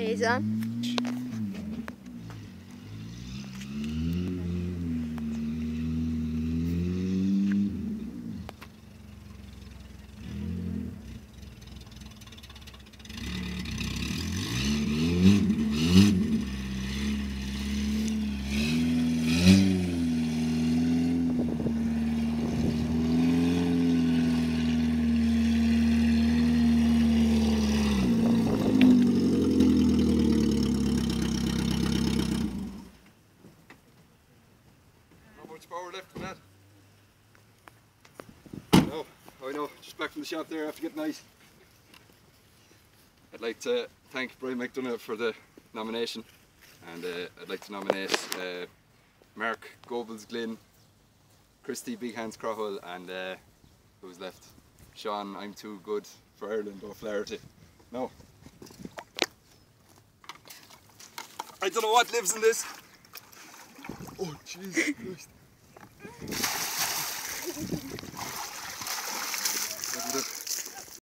Eisa. Much power left in that. No, I know, just back from the shop there after getting ice. I'd like to thank Brian McDonough for the nomination and uh, I'd like to nominate uh, Mark Gobles Glynn, Christy Big Hands Crowell and uh, who's left? Sean, I'm too good for Ireland or Flaherty. No. I don't know what lives in this. Oh, Jesus Christ. Thank you.